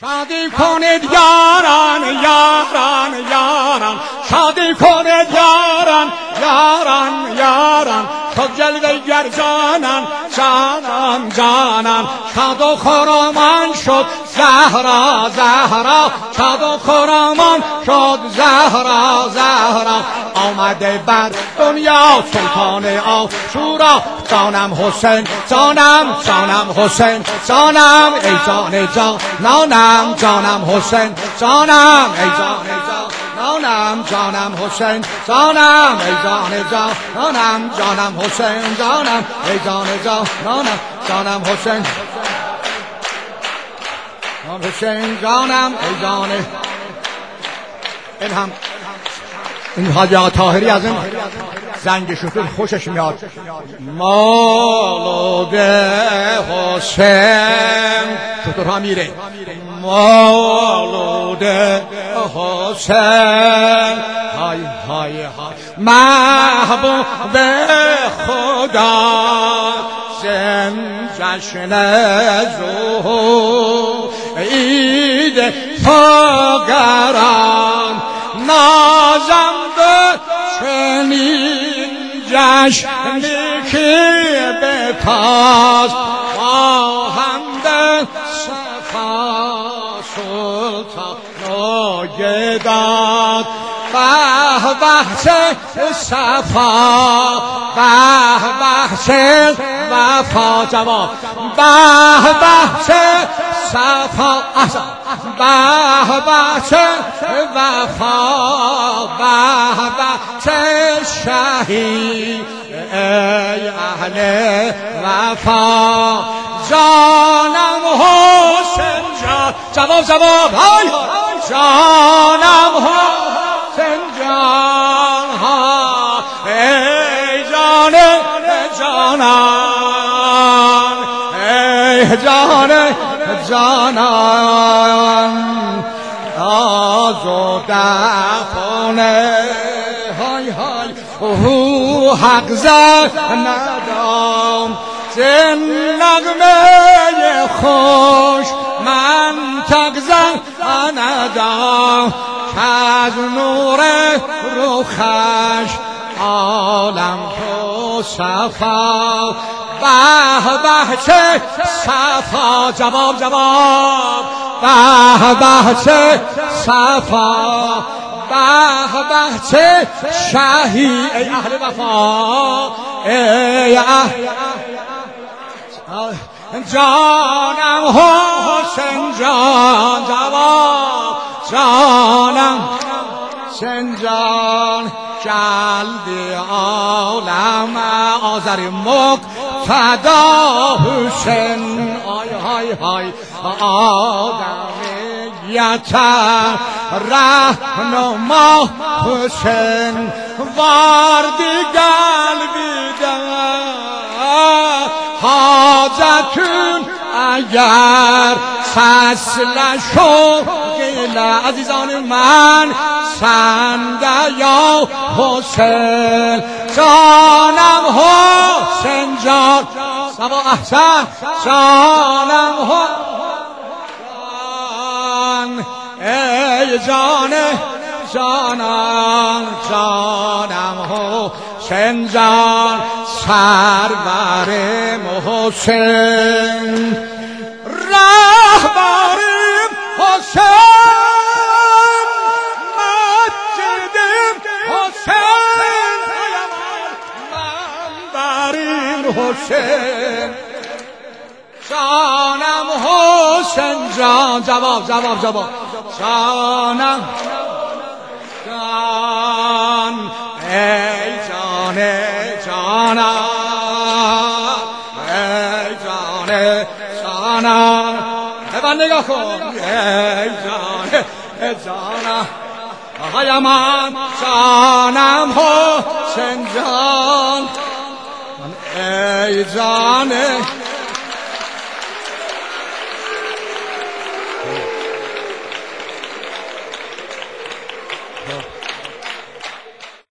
شادی کنید یاران یاران یاران شادی کنید یاران یاران یاران تو جلوه گر جانان جانان جانان شاد و خرامان شد زهرا زهرا شاد و خرامان شد زهرا زهرا. آمده بر دنیا سلطان آشورا. جانم حسین جانم جانم حسین جانم ای جان جانانم جانم حسین جانم ای جان جانم جانم حسین جانم ای جان جانم جانم حسین جانم ای جان جانم جانم حسین. جانم حسین جانم ای جان. این هم این حاجی طاهری از این زنگ شکر خوشش میاد. مولود حسین ها میره. مولود حسین های های های. محبوب خدا. زن جشن زهور عید فقران. نازم چنین جشنی که به پاس خواهند صفا سلطان گداد به به چه صفا به به چه وفا. جواب. به به چه صفا به به چه وفا به به چه شهید ای اهل وفا جانم حسین جان جواب جواب های جانم حسین جان ها ای جان جانان ای جان جانان آزو دفانه. های های او حق ندام. زن نغمه خوش من تقزن ندام. از نور روخش عالم تو صفا. به به چه صفا جواب جواب به به چه صفا به به چه شهی ای اهل وفا ای جانم حسین جان جواب جانم سنجان قلب عالم آذر مقتدا حسین. آی های های آدم یتر رهنما حسین. واردی قلبی حاجتون اگر فصل شو عزیزان من سنده یا حسین. جانم سبا احسن جانم حسین ای جان جانم جانم حسین جان سرور محسن. حسین. جانم حسین جان. جواب جواب جواب. جانم جان. ای جان جانم ای جان جانم به نگاه کن. ای جان جانم آقای من جانم حسین جان. ای جان